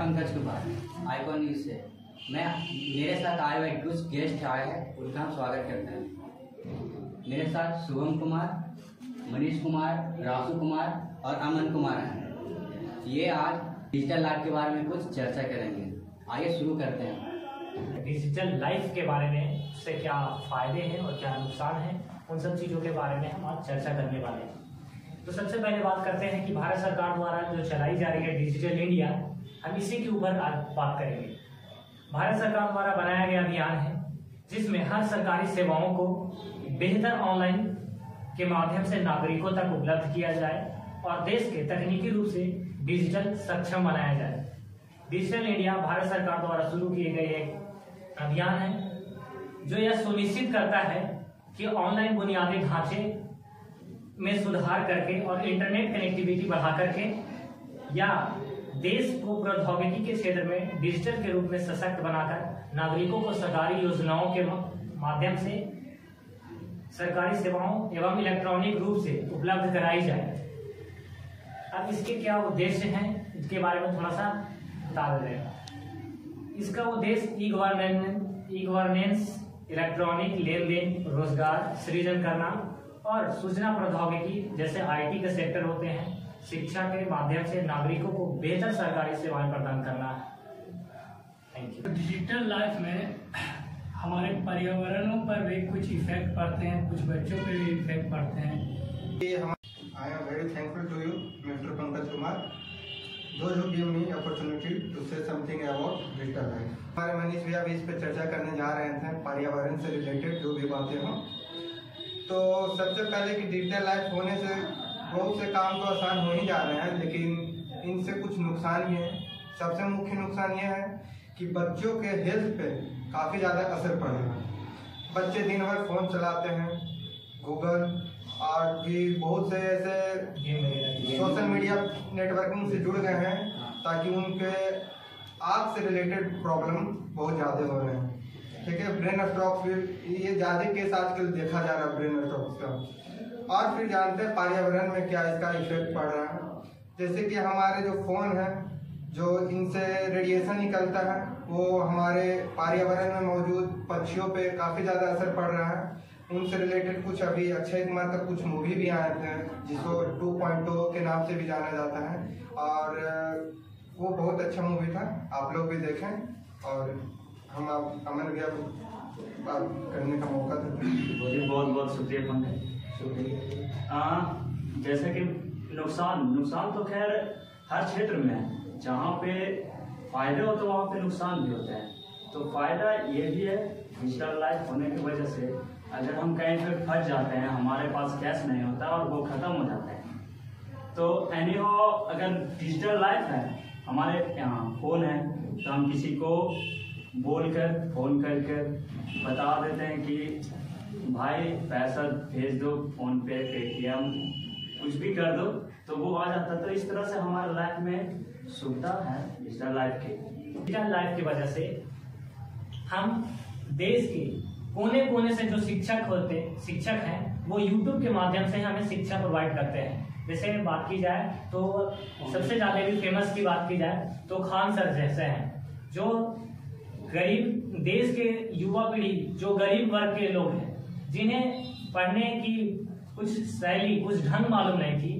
Pankaj Kumar icon news से। मैं, मेरे साथ आए हुए कुछ गेस्ट आए हैं, उनका हम स्वागत करते हैं। मेरे साथ शुभम कुमार, मनीष कुमार रासु कुमार और अमन कुमार हैं। ये आज डिजिटल लाइफ के बारे में कुछ चर्चा करेंगे। आइए शुरू करते हैं। डिजिटल लाइफ के बारे में उससे क्या फ़ायदे हैं और क्या नुकसान है, उन सब चीज़ों के बारे में हम आज चर्चा करने वाले हैं। तो सबसे पहले बात करते हैं कि भारत सरकार द्वारा जो चलाई जा रही है डिजिटल इंडिया, हम इसी के ऊपर आज बात करेंगे। भारत सरकार द्वारा बनाया गया अभियान है, जिसमें हर सरकारी सेवाओं को बेहतर ऑनलाइन के माध्यम से नागरिकों तक उपलब्ध किया जाए और देश के तकनीकी रूप से डिजिटल सक्षम बनाया जाए। डिजिटल इंडिया भारत सरकार द्वारा शुरू किए गए एक अभियान है, जो यह सुनिश्चित करता है कि ऑनलाइन बुनियादी ढांचे में सुधार करके और इंटरनेट कनेक्टिविटी बढ़ा करके या देश को प्रौद्योगिकी के क्षेत्र में डिजिटल के रूप में सशक्त बनाकर नागरिकों को सरकारी योजनाओं के माध्यम से सरकारी सेवाओं एवं इलेक्ट्रॉनिक रूप से उपलब्ध कराई जाए। अब इसके क्या उद्देश्य हैं? इसके बारे में थोड़ा सा बता दे इसका उद्देश्य e governance e governance electronic लेन देन रोज़गार सृजन करना और सूचना प्रौद्योगिकी जैसे आईटी के सेक्टर होते हैं शिक्षा के माध्यम से नागरिकों को बेहतर सरकारी सेवाएँ प्रदान करना है थैंक यू डिजिटल लाइफ में हमारे पर्यावरणों पर भी कुछ इफ़ेक्ट पड़ते हैं कुछ बच्चों पे भी इफ़ेक्ट पड़ते हैं I am very thankful to you, Mr. Pankaj Kumar. Those who give me opportunity to say something about digital life. हमारे मनीष भैया भी इस पर चर्चा करने जा रहे थे पर्यावरण से रिलेटेड जो भी बातें हों तो सबसे पहले कि डिजिटल लाइफ होने से बहुत से काम तो आसान हो ही जा रहे हैं, लेकिन इनसे कुछ नुकसान भी हैं। सबसे मुख्य नुकसान यह है कि बच्चों के हेल्थ पे काफ़ी ज़्यादा असर पड़ रहा है। बच्चे दिन भर फ़ोन चलाते हैं, गूगल और भी बहुत से ऐसे सोशल मीडिया नेटवर्किंग से जुड़ गए हैं ताकि उनके आँख से रिलेटेड प्रॉब्लम बहुत ज़्यादा हो रहे हैं। ठीक है ब्रेन स्ट्रोक फिर ये ज़्यादा केस आजकल देखा जा रहा है ब्रेन स्ट्रोक का। और फिर जानते हैं पर्यावरण में क्या इसका इफ़ेक्ट पड़ रहा है। जैसे कि हमारे जो फ़ोन है, जो इनसे रेडिएशन निकलता है, वो हमारे पर्यावरण में मौजूद पक्षियों पे काफ़ी ज़्यादा असर पड़ रहा है। उनसे रिलेटेड कुछ अभी अक्षय कुमार का कुछ मूवी भी आए थे, जिसको 2.0 के नाम से भी जाना जाता है। और, वो बहुत अच्छा मूवी था, आप लोग भी देखें। और हम आप अमन भैया को बात करने का मौका देते बहुत बहुत शुक्रिया पंकज आ, जैसे कि नुकसान नुकसान तो खैर हर क्षेत्र में है। जहाँ पे फ़ायदे होते वहाँ पे नुकसान भी होते हैं। तो फ़ायदा ये भी है डिजिटल लाइफ होने की वजह से अगर हम कहीं पे फंस जाते हैं हमारे पास कैश नहीं होता और वो ख़त्म हो जाते हैं। तो एनी हो अगर डिजिटल लाइफ है हमारे यहाँ फ़ोन है तो हम किसी को बोल कर, फ़ोन कर कर बता देते हैं कि, भाई, पैसा भेज दो, फ़ोन पे, पेटीएम, कुछ भी कर दो। तो वो आ जाता तो इस तरह से हमारे लाइफ में सुविधा है डिजिटल लाइफ की। डिजिटल लाइफ की वजह से हम देश के कोने कोने से जो शिक्षक होते, शिक्षक हैं, वो यूट्यूब के माध्यम से हमें शिक्षा प्रोवाइड करते हैं। जैसे बात की जाए तो सबसे ज़्यादा भी फ़ेमस की बात की जाए तो खान सर जैसे हैं, जो गरीब देश के युवा पीढ़ी, जो गरीब वर्ग के लोग हैं, जिन्हें पढ़ने की कुछ शैली, कुछ ढंग मालूम नहीं थी,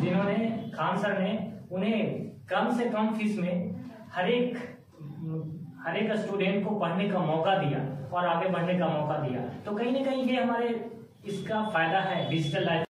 जिन्होंने, खान सर ने उन्हें कम से कम फ़ीस में हर एक हर एक स्टूडेंट को पढ़ने का मौका दिया और आगे बढ़ने का मौका दिया। तो कहीं ना कहीं ये हमारे इसका फ़ायदा है डिजिटल लाइफ